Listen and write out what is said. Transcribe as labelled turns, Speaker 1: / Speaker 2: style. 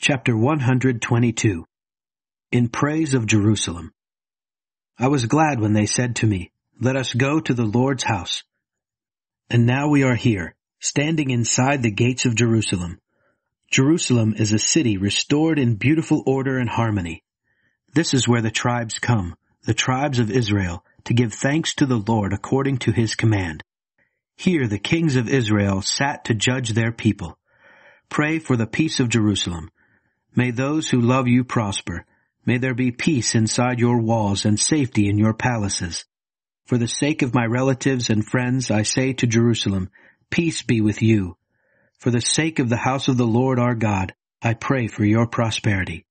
Speaker 1: Chapter 122 In Praise of Jerusalem I was glad when they said to me, Let us go to the Lord's house. And now we are here, standing inside the gates of Jerusalem. Jerusalem is a city restored in beautiful order and harmony. This is where the tribes come, the tribes of Israel, to give thanks to the Lord according to his command. Here the kings of Israel sat to judge their people. Pray for the peace of Jerusalem. May those who love you prosper. May there be peace inside your walls and safety in your palaces. For the sake of my relatives and friends, I say to Jerusalem, peace be with you. For the sake of the house of the Lord our God, I pray for your prosperity.